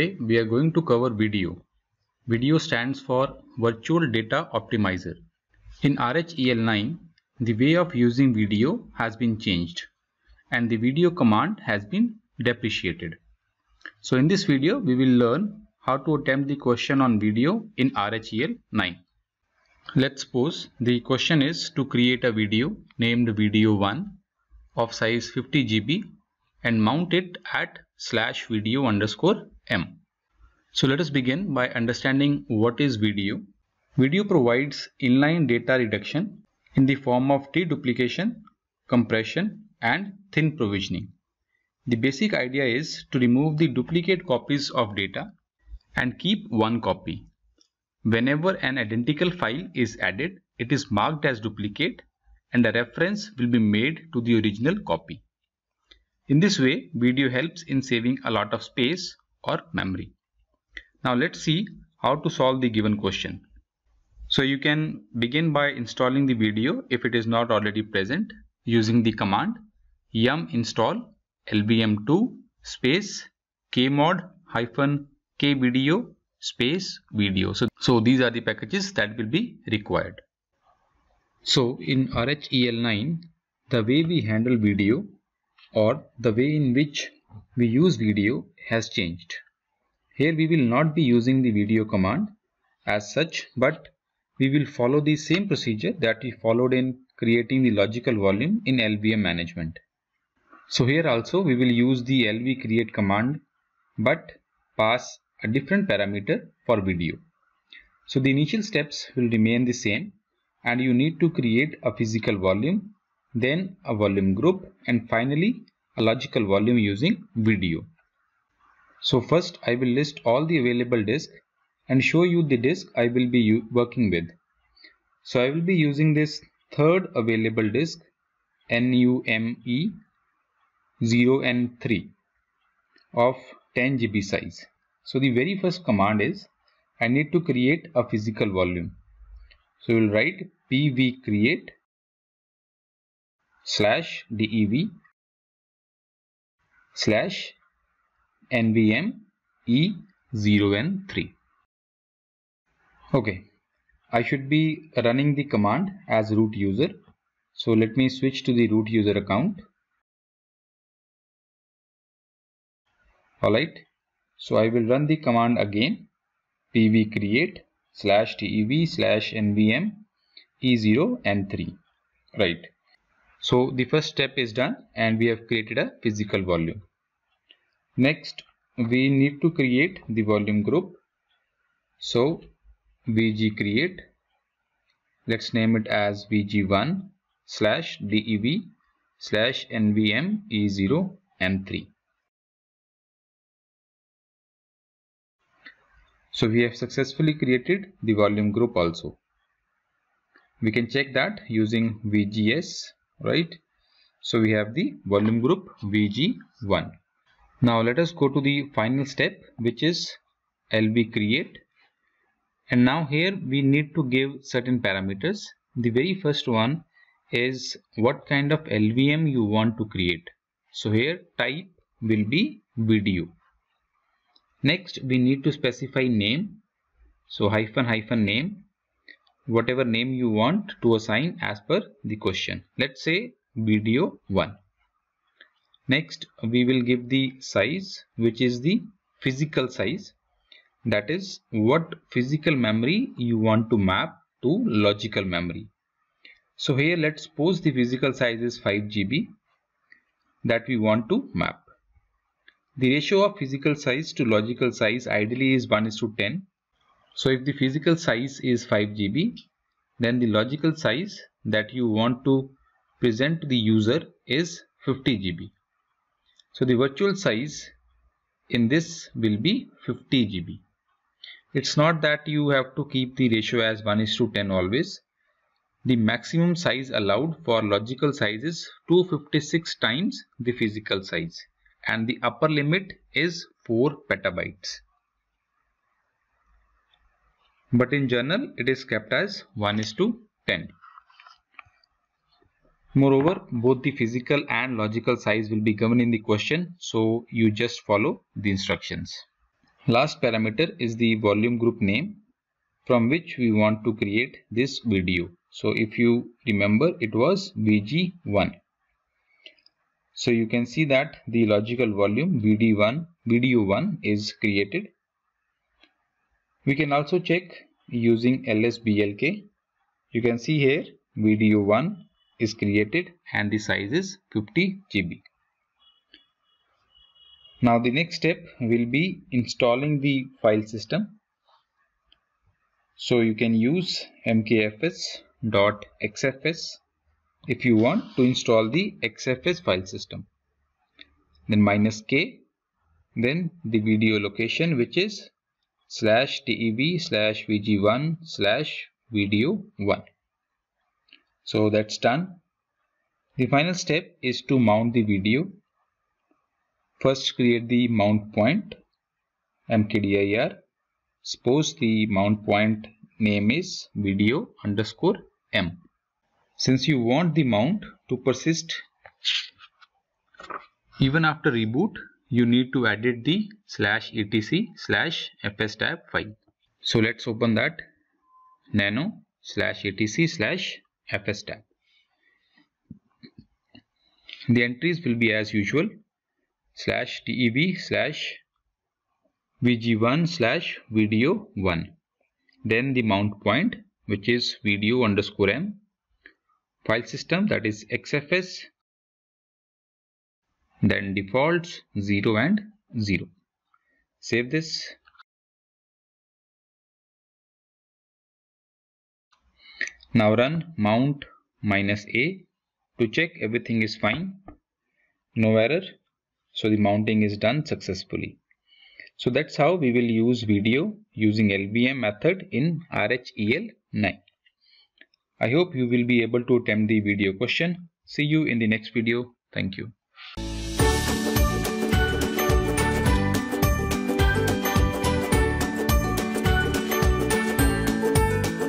Today we are going to cover VDO. VDO stands for Virtual Data Optimizer. In RHEL9, the way of using VDO has been changed and the vdo command has been depreciated. So in this video we will learn how to attempt the question on VDO in RHEL9. Let's suppose the question is to create a VDO named vdo1 of size 50 GB and mount it at slash vdo underscore m. So let us begin by understanding what is VDO. VDO provides inline data reduction in the form of deduplication, compression and thin provisioning. The basic idea is to remove the duplicate copies of data and keep one copy. Whenever an identical file is added, it is marked as duplicate and a reference will be made to the original copy. In this way, VDO helps in saving a lot of space or memory. Now let's see how to solve the given question. So you can begin by installing the VDO if it is not already present using the command yum install lvm2 space kmod hyphen kvdo space vdo. So, so these are the packages that will be required. So in RHEL9, the way we handle VDO or the way in which we use VDO has changed. Here we will not be using the vdo command as such but we will follow the same procedure that we followed in creating the logical volume in LVM management. So here also we will use the lv create command but pass a different parameter for VDO. So the initial steps will remain the same and you need to create a physical volume then a volume group and finally a logical volume using VDO. So first I will list all the available disk and show you the disk I will be working with. So I will be using this third available disk NVMe 0N3 of 10 GB size. So the very first command is I need to create a physical volume. So we will write pv create slash dev slash nvm e0n3 okay I should be running the command as root user. So let me switch to the root user account. Alright so I will run the command again pv create slash dev slash nvm e0 n3 right. So the first step is done and we have created a physical volume. Next we need to create the volume group. So vg create. Let's name it as vg1 slash dev slash nvm e0 m3 so we have successfully created the volume group also. We can check that using vgs right? So we have the volume group vg1 now let us go to the final step which is lv create. And now here we need to give certain parameters. The very first one is what kind of lvm you want to create. So here type will be vdo. Next we need to specify name. So hyphen hyphen name. Whatever name you want to assign as per the question. Let's say vdo 1. Next we will give the size which is the physical size that is what physical memory you want to map to logical memory. So here let's suppose the physical size is 5 GB that we want to map. The ratio of physical size to logical size ideally is 1 is to 10 so if the physical size is 5 GB, then the logical size that you want to present to the user is 50 GB. So the virtual size in this will be 50 GB. It's not that you have to keep the ratio as 1 is to 10 always. The maximum size allowed for logical size is 256 times the physical size and the upper limit is 4 petabytes but in general it is kept as 1 is to 10. Moreover, both the physical and logical size will be given in the question, so you just follow the instructions. Last parameter is the volume group name from which we want to create this VDO. So if you remember it was VG1. So you can see that the logical volume VD1 vdo1 is created. We can also check using lsblk. You can see here vdo1 is created and the size is 50 GB. Now the next step will be installing the file system. So you can use mkfs.xfs if you want to install the xfs file system. Then minus k, then the VDO location which is slash dev slash vg1 slash vdo 1. So that's done. The final step is to mount the VDO First create the mount point mkdir. Suppose the mount point name is vdo underscore m. Since you want the mount to persist even after reboot, you need to edit the slash etc slash fstab file. So let's open that nano slash etc slash fstab. The entries will be as usual slash dev slash vg1 slash vdo 1 then the mount point which is vdo underscore m. File system that is xfs then defaults 0 and 0 save this now run mount minus a to check everything is fine no error so the mounting is done successfully. So that's how we will use VDO using LVM method in RHEL 9. I hope you will be able to attempt the VDO question. See you in the next video. Thank you.